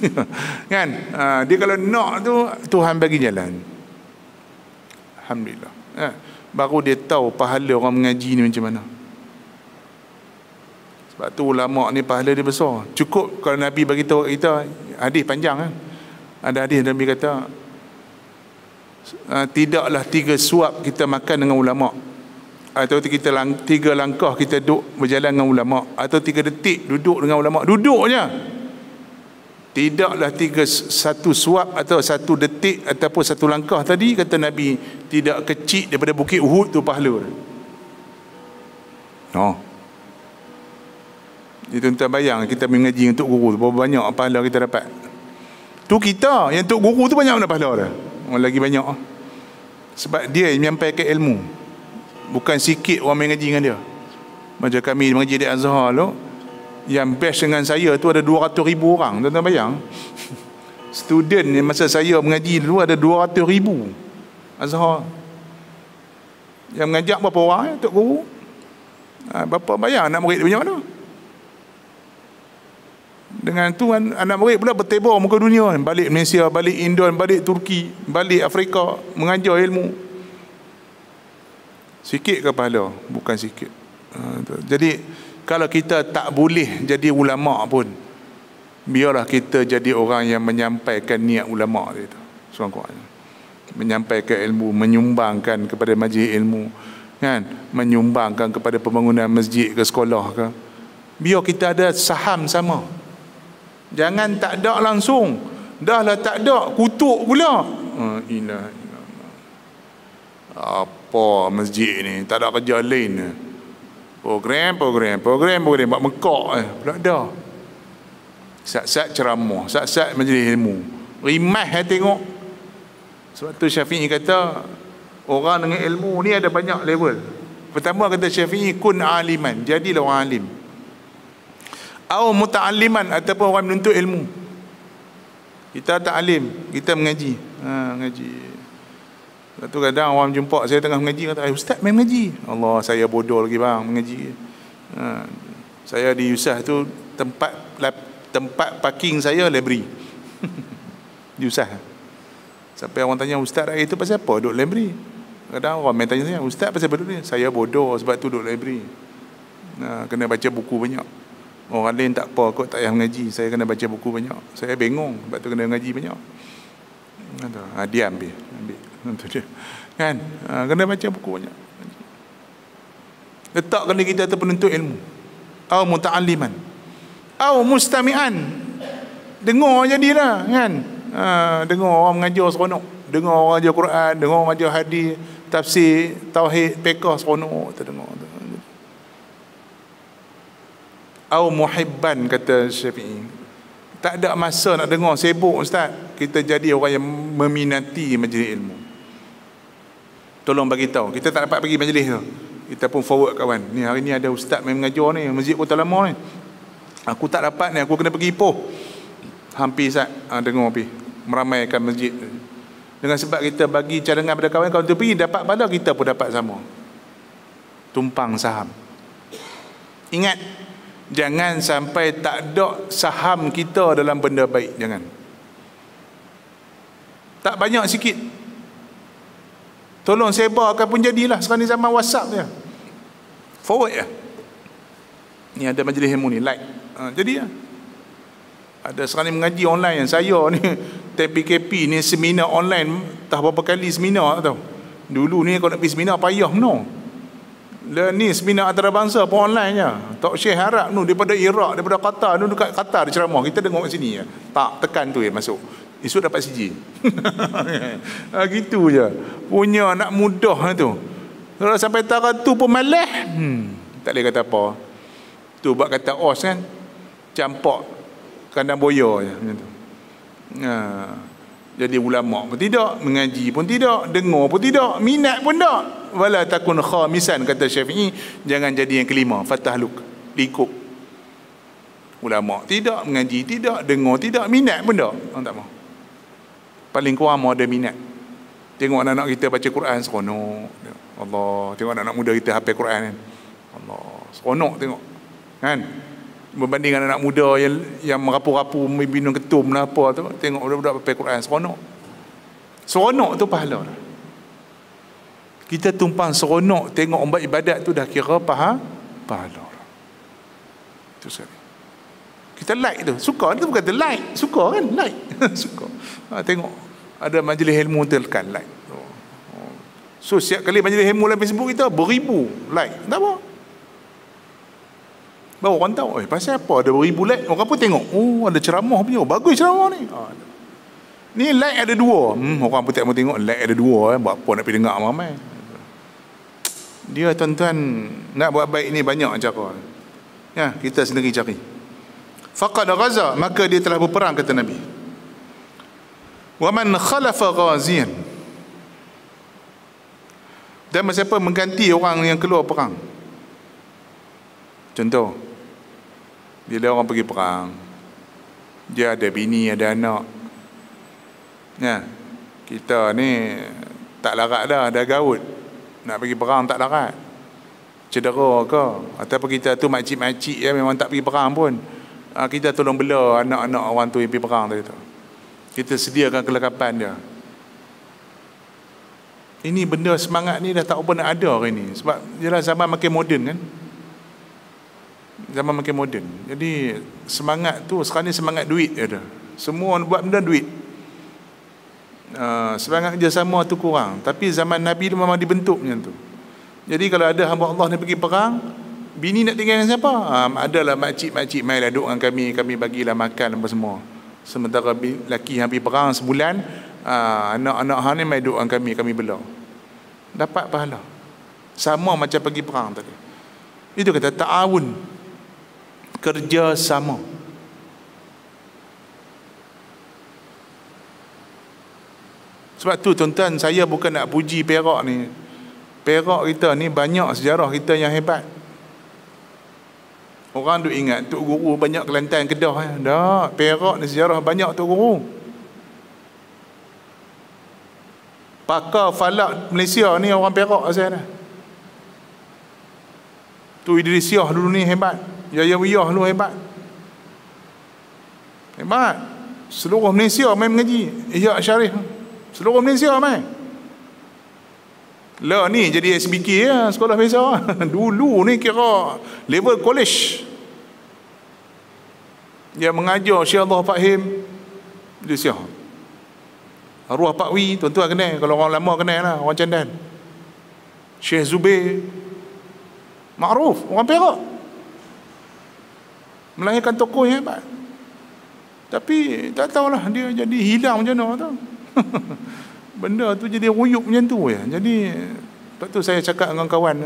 Kan? Ha, dia kalau nak tu Tuhan bagi jalan. Alhamdulillah. Ha, baru dia tahu pahala orang mengaji ni macam mana. Sebab tu ulama ni pahala dia besar. Cukup kalau Nabi bagi tahu kita hadis panjang kan ada hadis Nabi kata uh, tidaklah tiga suap kita makan dengan ulama. Atau kita lang, tiga langkah kita duduk berjalan dengan ulama. Atau tiga detik duduk dengan ulama. Duduknya tidaklah tiga satu suap atau satu detik ataupun satu langkah tadi kata Nabi tidak kecil daripada bukit Uhud tu pahala. Oh. Jadi tuan-tuan bayang kita mengaji untuk guru berapa banyak pahala kita dapat? Tu kita yang untuk guru tu banyak mana pahala dah lagi banyak. Sebab dia yang menyampaikan ilmu. Bukan sikit orang mengaji dengan dia. Macam kami mengaji di Azhar tu yang best dengan saya tu ada 200 ribu orang. Tuan-tuan bayang? Student ni masa saya mengaji dulu ada 200 ribu. Azhar. Yang mengajak berapa orang ya, Tok Guru? Ha, berapa bayang anak murid dia banyak mana dengan tu anak murid pula bertebur muka dunia balik Malaysia, balik Indon, balik Turki balik Afrika mengajar ilmu Sikit ke pahala? Bukan sikit. Ha, jadi kalau kita tak boleh jadi ulama pun biarlah kita jadi orang yang menyampaikan niat ulama itu. Sungguhnya. Menyampaikan ilmu, menyumbangkan kepada majlis ilmu, kan? Menyumbangkan kepada pembangunan masjid ke sekolah ke. Biar kita ada saham sama. Jangan tak ada langsung. Dah lah tak ada, kutuk pula. Ha, ilah, ilah. Apa? masjid ni? Tak ada kerja lain program program program program. Buat mekok eh. Pula dah sat-sat ceramah sat-sat majlis ilmu. Rimah eh tengok. Sebab tu Syafi'i kata orang dengan ilmu ni ada banyak level. Pertama kata Syafi'i kun aliman. Jadilah orang alim atau muta'aliman ataupun orang menuntut ilmu kita tak alim kita mengaji ha, mengaji Lepas tu kadang orang jumpa saya tengah mengaji kata, eh, Ustaz main mengaji. Allah saya bodoh lagi bang mengaji. Ha, saya di Yusah tu tempat tempat parking saya library. di Yusah. Sampai orang tanya Ustaz hari itu pasal apa duduk library? Kadang orang main tanya saya, Ustaz pasal apa duduk ni? Saya bodoh sebab tu duduk library. Ha, kena baca buku banyak. Orang lain tak apa kot tak payah mengaji. Saya kena baca buku banyak. Saya bingung sebab tu kena mengaji banyak. Ha, dia ambil. ambil. Itu dia. Kan? Ha, kena baca buku banyak. Letakkan kita atas penuntut ilmu. Au muta'alliman. Au mustami'an. Dengar jadilah. Kan? Ha, dengar orang mengajar seronok. Dengar orang ajar Quran. Dengar orang ajar hadis. Tafsir. Tauhid. Pekah seronok. Terdengar. Au muhibban kata Syafi'i. Tak ada masa nak dengar sibuk ustaz. Kita jadi orang yang meminati majlis ilmu. Tolong bagi tahu kita tak dapat pergi majlis tu. Kita pun forward kawan. Ni hari ni ada ustaz main mengajar ni. Masjid kota lama ni. Aku tak dapat ni. Aku kena pergi Ipoh. Hampir sat ha, dengar pergi meramaikan masjid dengan sebab kita bagi cadangan pada kawan kawan tu pergi dapat pada kita pun dapat sama. Tumpang saham. Ingat jangan sampai tak ada saham kita dalam benda baik jangan tak banyak sikit Tolong sebarkan pun jadilah sekarang ni zaman WhatsApp dia. Forward ya. Ni ada majlis ilmu ni like. Ha, jadi ya. Ada sekarang ni mengaji online saya ni TPKP ni seminar online tak berapa kali seminar tau. Dulu ni kalau nak pergi seminar payah no. Ni seminar antarabangsa pun online je. Tok Syekh Arab tu daripada Iraq, daripada Qatar, tu dekat Qatar ceramah. Kita dengar kat sini ya. Tak tekan tu ya masuk. Esok dapat CJ ha, gitu je. Punya anak mudah tu. Kalau sampai tarat tu pun malah hmm, tak boleh kata apa. Tu buat kata os kan. Campak kandang boya je ha, jadi ulama pun tidak mengaji pun tidak dengar pun tidak minat pun tak wala takun khamisan kata syafi'i. Jangan jadi yang kelima. Fatahluk likuk ulama tidak mengaji tidak dengar tidak minat pun tak orang tak mau paling kurang mau ada minat. Tengok anak-anak kita baca Quran seronok. Allah tengok anak-anak muda kita hafal Quran kan. Allah seronok tengok. Kan? Berbanding dengan anak muda yang yang merapu-rapu minum ketum apa tu tengok budak-budak baca Quran seronok. Seronok tu pahala lah. Kita tumpang seronok tengok umat ibadat tu dah kira paha pahala. Lah. tu sekali. Kita like tu. Suka tu bukan like. Suka kan? Like. Suka. Ha, tengok. Ada majlis ilmu tekan like. So setiap kali majlis ilmu dalam Facebook kita beribu like. Tak apa. Baru orang tahu, eh pasal apa ada beribu like, orang pun tengok, oh ada ceramah punya, oh, bagus ceramah ni. Ha. Ni like ada dua. Hmm, orang pun tak mau tengok like ada dua eh, buat apa nak pergi dengar ramai. Dia tuan-tuan nak buat baik ni banyak cara. Ya, kita sendiri cari. Faqad ghaza, maka dia telah berperang kata Nabi. Wa man khalafa ghazian. Dan siapa mengganti orang yang keluar perang. Contoh, bila orang pergi perang dia ada bini ada anak ya kita ni tak larat dah ada gaut nak pergi perang tak larat. Cedera ke? Ataupun kita tu makcik-makcik ya memang tak pergi perang pun. Ha, kita tolong bela anak-anak orang tu yang pergi perang tadi tu. Kita sediakan kelengkapan dia. Ini benda semangat ni dah tak pernah ada hari ni. Sebab jelas zaman makin moden kan. Zaman makin moden. Jadi semangat tu sekarang ni semangat duit ada. Semua buat benda duit. Uh, semangat kerjasama tu kurang. Tapi zaman Nabi tu memang dibentuk macam tu. Jadi kalau ada hamba Allah ni pergi perang, bini nak tinggal dengan siapa? Um, adalah makcik-makcik mai lah duduk dengan kami, kami bagilah makan apa semua. Sementara lelaki yang pergi perang sebulan, uh, anak-anak hang ni mai duduk dengan kami, kami bela. Dapat pahala. Sama macam pergi perang tadi. Itu kata ta'awun kerja sama sebab tu tuan-tuan saya bukan nak puji Perak ni. Perak kita ni banyak sejarah kita yang hebat. Orang tu ingat Tok Guru banyak Kelantan Kedah ya. tak Perak ni sejarah banyak Tok Guru. Pakar falak Malaysia ni orang Perak asal dah tu Idrisiah dulu ni hebat. Yaya Wiyah lu hebat. Hebat. Seluruh Malaysia main mengaji. Ihya Syarif Seluruh Malaysia main Lah ni jadi SBK ya, sekolah biasa Dulu ni kira level college. Dia mengajar Syekh Allah Fahim Dia siap. Arwah Pak Wi Tuan-tuan kenal. Kalau orang lama kenal lah Orang candan Syekh Zubair. Ma'ruf Orang Perak. Melahirkan tokoh yang hebat. Tapi tak tahulah dia jadi hilang macam mana tu benda tu jadi ruyuk macam tu ya. Jadi sebab tu saya cakap dengan kawan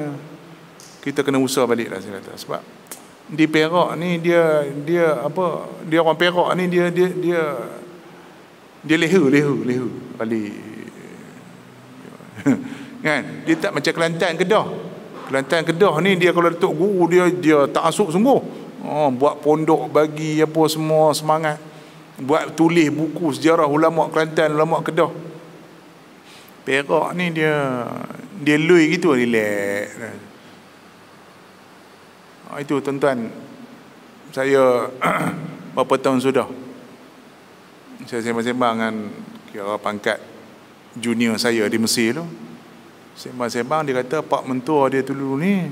kita kena usaha balik lah saya kata. Sebab di Perak ni dia dia apa dia orang Perak ni dia dia dia dia leher leher leher kali kan? Dia tak macam Kelantan Kedah. Kelantan Kedah ni dia kalau datuk guru dia dia tak asuk sungguh. Oh, buat pondok bagi apa semua semangat buat tulis buku sejarah ulama Kelantan ulama Kedah. Perak ni dia dia lui gitu relax. Oh, itu tuan-tuan saya berapa tahun sudah? Saya sembang-sembang dengan kira pangkat junior saya di Mesir tu. Sembang-sembang dia kata pak mentua dia dulu ni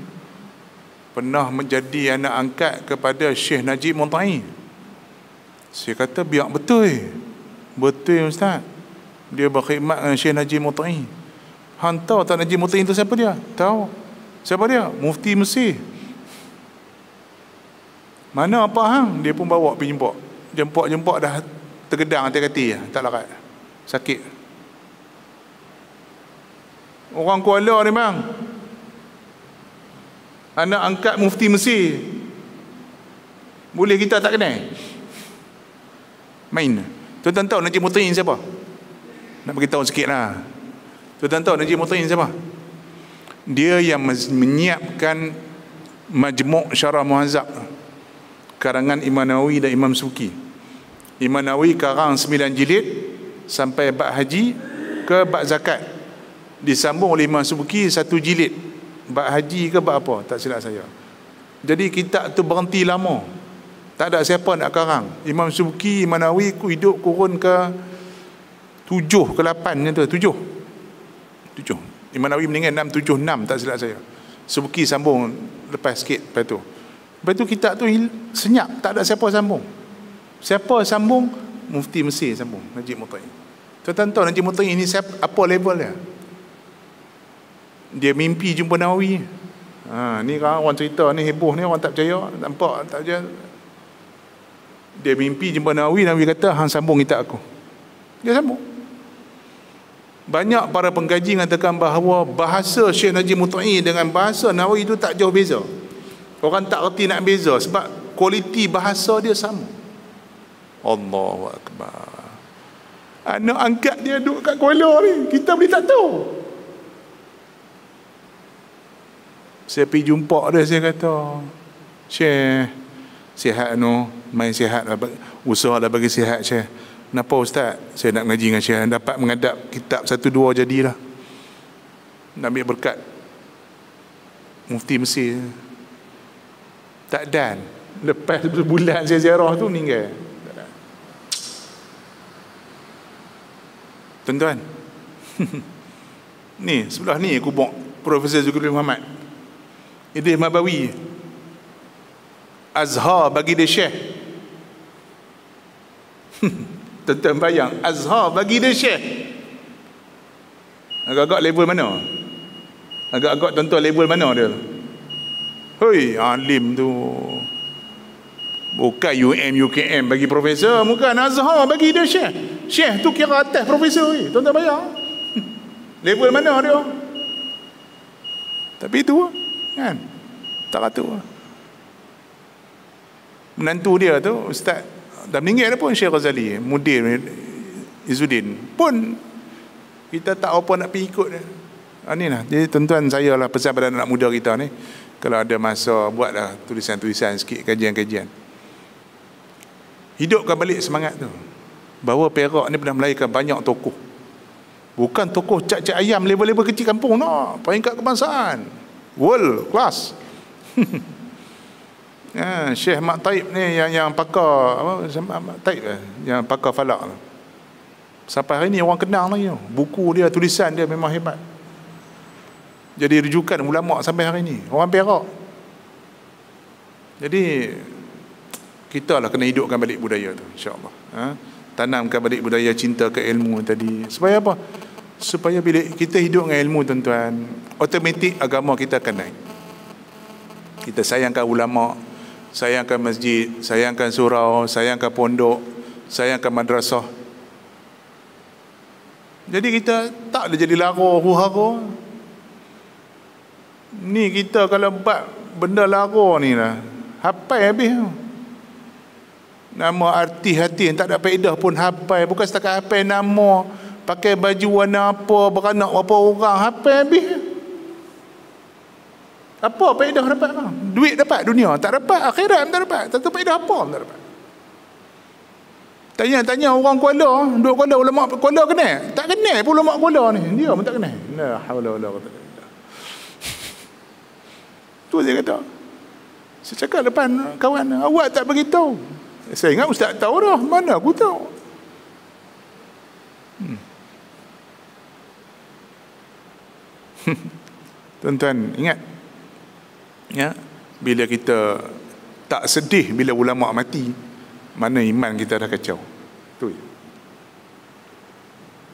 pernah menjadi anak angkat kepada Syekh Najib Muntai. Saya kata biar betul. Betul Ustaz. Dia berkhidmat dengan Syekh Najib Muntai. Hantar tak Najib Muntai itu siapa dia? Tahu. Siapa dia? Mufti Mesir. Mana apa hang? Dia pun bawa pergi jemput. Jemput-jemput dah tergedang hati-hati. Tak larat. Sakit. Orang Kuala ni bang anak angkat mufti Mesir boleh kita tak kenal main. Tuan-tuan tahu Najib Mutain siapa? Nak beritahu sikit lah tuan-tuan tahu Najib Mutain siapa? Dia yang menyiapkan majmuk syarah muhazzab. Karangan Imam Nawawi dan Imam Suki. Imam Nawawi karang 9 jilid sampai bab haji ke bab zakat. Disambung oleh Imam Suki satu jilid. Bab haji ke bab apa? Tak silap saya. Jadi kitab tu berhenti lama tak ada siapa nak karang Imam Subki Imam Nawawi hidup kurun ke tujuh ke lapan tu tujuh. Tujuh. Imam Nawawi meninggal enam tujuh enam tak silap saya. Subki sambung lepas sikit lepas tu. Lepas tu kitab tu senyap tak ada siapa sambung. Siapa sambung? Mufti Mesir sambung Najib Mutai tuan-tuan Najib Mutai ini siapa, apa level dia? Dia mimpi jumpa Nawawi. Ha, ni orang cerita ni heboh ni orang tak percaya nampak tak percaya dia mimpi jumpa Nawawi Nawawi kata hang sambung kitab aku. Dia sambung. Banyak para pengkaji mengatakan bahawa bahasa Syekh Najib Mut'i dengan bahasa Nawawi itu tak jauh beza. Orang tak reti nak beza sebab kualiti bahasa dia sama. Allahu Akbar. Anak angkat dia duduk kat Kuala ni kita boleh tak tahu. Saya pergi jumpa dia saya kata Syekh sihat no main sihat lah usaha lah bagi sihat Syekh. Kenapa Ustaz? Saya nak ngaji dengan Syekh. Dapat mengadap kitab satu dua jadilah. Nak ambil berkat. Mufti Mesir. Tak dan. Lepas sebulan saya ziarah tu meninggal. Tuan-tuan. Ni sebelah ni kubur Profesor Zulkifli Muhammad. Idris Mabawi Azhar bagi dia syekh Tuan-tuan bayang Azhar bagi dia syekh Agak-agak level mana? Agak-agak tuan-tuan level mana dia? Hoi alim tu. Bukan UM UKM bagi profesor Bukan. Azhar bagi dia syekh Syekh tu kira atas profesor Tuan-tuan bayang. Level mana dia? Tapi itu kan? Tak kata menantu dia tu ustaz dah meninggal pun Syekh Ghazali mudir Izzuddin. Pun kita tak apa nak pergi ikut dia. Ha, ni lah. Jadi tuan-tuan saya lah pesan pada anak muda kita ni. Kalau ada masa buatlah tulisan-tulisan sikit kajian-kajian. Hidupkan balik semangat tu. Bahawa Perak ni pernah melahirkan banyak tokoh. Bukan tokoh cak-cak ayam level-level kecil kampung no. peringkat kebangsaan. World class Ya, Syekh Mak Taib ni yang yang pakar apa Mak Taib eh? yang pakar falak. Sampai hari ni orang kenal lagi. Buku dia, tulisan dia memang hebat. Jadi rujukan ulama sampai hari ni. Orang Perak. Jadi kita lah kena hidupkan balik budaya tu insya-Allah. Ha? Tanamkan balik budaya cinta ke ilmu tadi. Supaya apa? Supaya bila kita hidup dengan ilmu tuan-tuan, automatik agama kita akan naik. Kita sayangkan ulama, sayangkan masjid, sayangkan surau, sayangkan pondok, sayangkan madrasah. Jadi kita tak ada jadi lara huhara. Ni kita kalau buat benda lara ni lah, hafal habis Nama arti hati yang tak ada faedah pun hafal. Bukan setakat hafal nama, pakai baju warna apa, beranak berapa orang, hafal habis. Apa faedah dapat apa? Duit dapat dunia, tak dapat akhirat tak dapat. Tak tahu faedah apa tak dapat. Tanya-tanya orang Kuala, duduk Kuala ulama Kuala kenal? Tak kenal pun ulama Kuala ni. Dia pun tak kenal. La haula wala quwwata Tu saya kata. Saya cakap depan kawan, awak tak beritahu. Saya ingat ustaz tahu dah, mana aku tahu. Hmm. Tuan-tuan, ingat ya. Bila kita tak sedih bila ulama mati mana iman kita dah kacau? Tu ya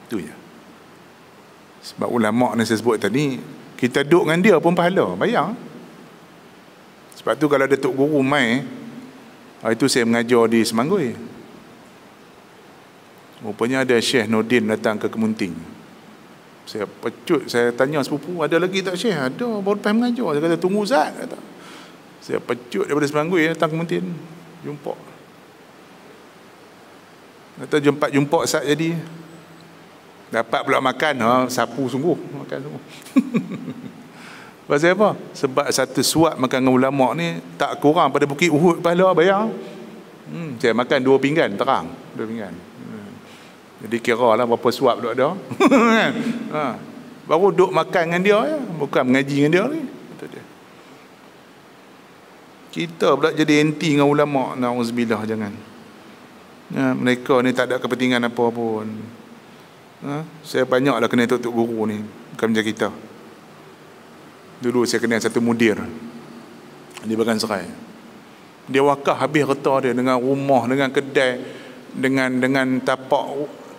tu ya sebab ulama ni saya sebut tadi kita duduk dengan dia pun pahala bayang sebab tu kalau Datuk Guru mai hari tu saya mengajar di Semanggui. Rupanya ada Syekh Nordin datang ke Kemunting saya pecut saya tanya sepupu ada lagi tak syekh ada baru lepas mengajar saya kata tunggu Ustaz kata. saya pecut daripada Semanggui datang ke Mentin jumpa kata jumpa jumpa Ustaz jadi dapat pula makan ha, sapu sungguh makan sungguh Pasal apa? Sebab satu suap makan dengan ulama ni tak kurang pada bukit Uhud pahala bayar. Hmm, saya makan dua pinggan terang, dua pinggan. Jadi kira lah berapa suap duk ada. ha. Baru duk makan dengan dia ya. Bukan mengaji dengan dia ni. Itu dia. kita pula jadi anti dengan ulama na'udzubillah jangan ya, mereka ni tak ada kepentingan apa pun ha? saya banyaklah kena tok guru ni bukan macam kita dulu saya kenal satu mudir di bagian serai dia wakaf habis kereta dia dengan rumah dengan kedai dengan dengan tapak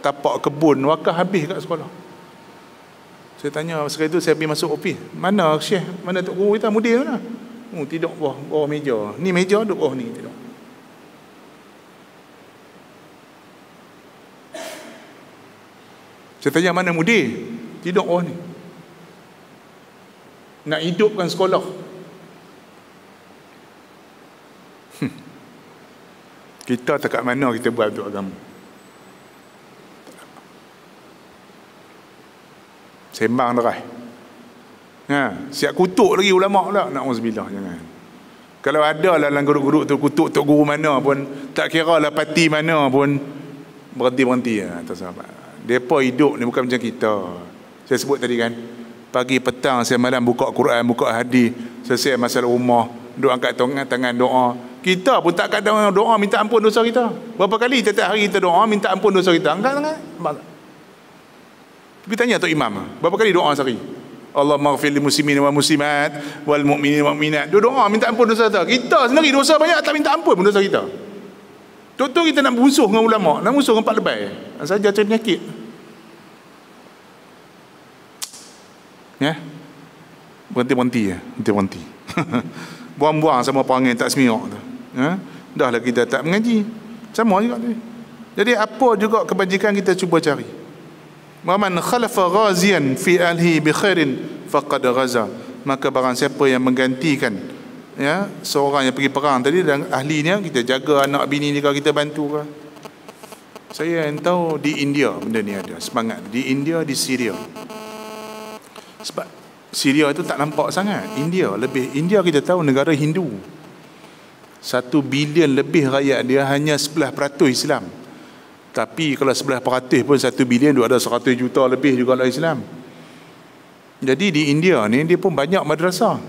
tapak kebun wakaf habis kat sekolah. Saya tanya sekali tu saya pergi masuk ofis mana syekh? Mana tok guru? Kita mudir mana oh tidur bawah bawah meja. Ni meja duduk bawah ni tidur saya tanya mana mudir tidur bawah ni. Nak hidupkan sekolah. Kita tak kat mana kita buat untuk agama sembang derai ha, siap kutuk lagi ulama pula. Na'udzubillah jangan. Kalau ada lah dalam guruk-guruk tu kutuk tok guru mana pun tak kira lah parti mana pun berhenti-berhenti lah atas sahabat. Mereka hidup ni bukan macam kita. Saya sebut tadi kan pagi petang saya malam buka Quran buka hadis selesai masalah rumah duduk angkat tangan tangan doa. Kita pun tak kadang doa minta ampun dosa kita. Berapa kali setiap hari kita doa minta ampun dosa kita? Angkat tangan tapi tanya tu imam berapa kali doa sehari Allah maghfir li muslimin wa muslimat wal mu'minin wa mu'minat dia doa minta ampun dosa kita kita sendiri dosa banyak tak minta ampun pun dosa kita Tok-tok kita nak musuh dengan ulama, nak musuh dengan pak lebay. Saja cari penyakit. Ya. Berhenti-berhenti ya. Berhenti-berhenti. Buang-buang sama perangai tak semiok tu. Ya. Dahlah kita tak mengaji. Sama juga tu. Jadi apa juga kebajikan kita cuba cari. Waman khalafa ghazian fi alhi bi khairin faqad ghaza. Maka barang siapa yang menggantikan ya seorang yang pergi perang tadi dan ahlinya kita jaga anak bini dia kita bantu ke saya yang tahu di India benda ni ada semangat di India di Syria sebab Syria itu tak nampak sangat. India lebih India kita tahu negara Hindu. Satu bilion lebih rakyat dia hanya 11% Islam. Tapi kalau 11% pun satu bilion dia ada 100 juta lebih juga lah Islam. Jadi di India ni dia pun banyak madrasah.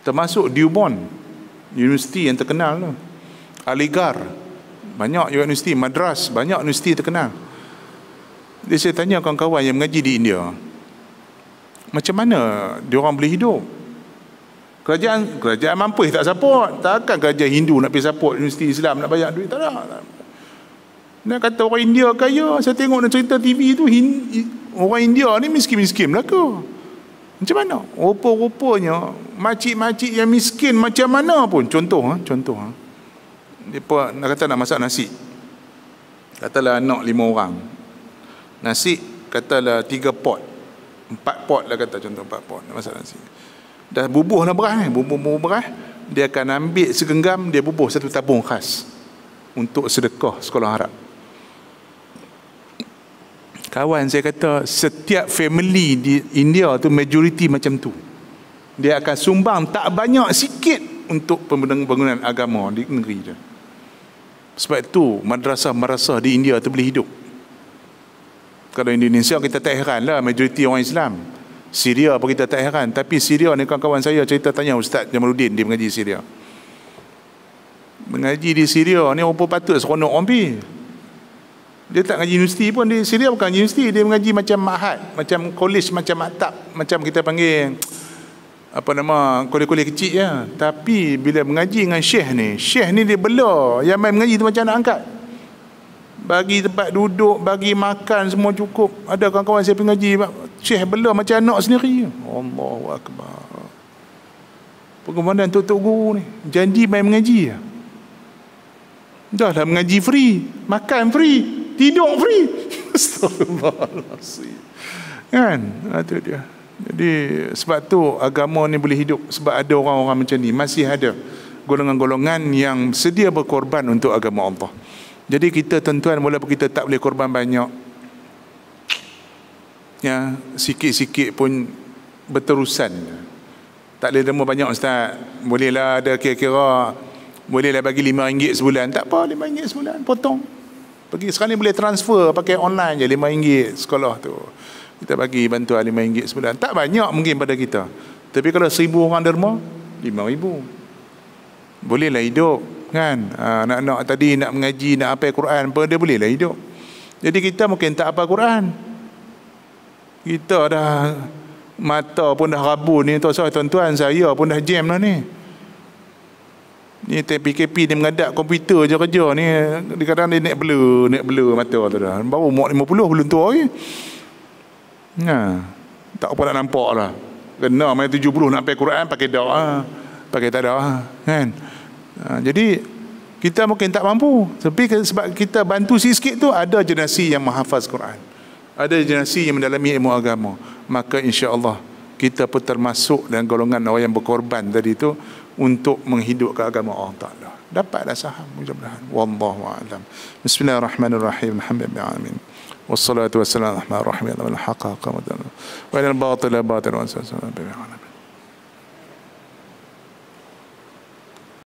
Termasuk Dearborn, universiti yang terkenal tu. Aligarh, banyak universiti, madras, banyak universiti terkenal. Jadi saya tanya kawan-kawan yang mengaji di India, macam mana dia orang boleh hidup kerajaan kerajaan mampu tak support takkan kerajaan Hindu nak pergi support universiti Islam nak bayar duit tak ada nak kata orang India kaya. Saya tengok dalam cerita TV tu orang India ni miskin-miskin ke macam mana? Rupa-rupanya makcik-makcik yang miskin macam mana pun. Contoh ha? contoh ha? pun nak kata nak masak nasi. Katalah anak lima orang. Nasi katalah tiga pot. Empat pot lah kata contoh empat pot masak nasi. Dah bubuh lah beras ni bubuh-bubuh beras. Dia akan ambil segenggam dia bubuh satu tabung khas untuk sedekah sekolah harap kawan saya kata setiap family di India tu majoriti macam tu. Dia akan sumbang tak banyak sikit untuk pembangunan agama di negeri dia. Sebab itu madrasah-madrasah di India tu boleh hidup. Kalau Indonesia kita tak heran lah majoriti orang Islam. Syria pun kita tak heran. Tapi Syria ni kawan-kawan saya cerita tanya Ustaz Jamaluddin dia mengaji Syria. Mengaji di Syria ni apa patut seronok orang pergi dia tak mengaji universiti pun di Syria bukan universiti dia mengaji macam mahad macam college macam maktab macam kita panggil apa nama kolej-kolej kecil ya. tapi bila mengaji dengan syekh ni syekh ni dia bela yang main mengaji tu macam nak angkat bagi tempat duduk, bagi makan semua cukup. Ada kawan-kawan saya pergi ngaji, Syekh bela macam anak sendiri. Allahu akbar. Pengomandan tok-tok guru ni, janji main mengaji ya. Dah lah mengaji free, makan free, tidur free. Astagfirullahalazim. Kan? Itu dia. Jadi sebab tu agama ni boleh hidup sebab ada orang-orang macam ni, masih ada golongan-golongan yang sedia berkorban untuk agama Allah. Jadi kita tuan-tuan walaupun kita tak boleh korban banyak ya sikit-sikit pun berterusan. Tak boleh demo banyak ustaz. Bolehlah ada kira-kira bolehlah bagi RM5 sebulan. Tak apa RM5 sebulan potong. Pergi sekarang ni boleh transfer pakai online je RM5 sekolah tu. Kita bagi bantuan RM5 sebulan. Tak banyak mungkin pada kita. Tapi kalau seribu orang derma, RM5,000. bolehlah hidup kan ha, anak-anak tadi nak mengaji nak apa Quran apa dia bolehlah hidup jadi kita mungkin tak apa Quran kita dah mata pun dah rabun ni tuan-tuan saya pun dah jam lah ni ni PKP ni mengadap komputer je kerja ni. Kadang dia naik blur naik blur mata tu dah. Baru umur 50 belum tua lagi ha. tak apa nak nampak lah. Kena main 70 nak pakai Quran pakai doa pakai tak doa kan? Ha. jadi kita mungkin tak mampu. Tapi sebab kita bantu sikit tu ada generasi yang menghafaz Quran. Ada generasi yang mendalami ilmu agama. Maka insya-Allah kita pun termasuk dalam golongan orang yang berkorban tadi tu untuk menghidupkan agama Allah Taala. Dapatlah saham mudah-mudahan. Wallahu a'lam. Bismillahirrahmanirrahim. Alhamdulillah alamin. Wassalatu wassalamu ala rahmatir rahim. Wa ala al-batil batil wa sallallahu alaihi wa sallam.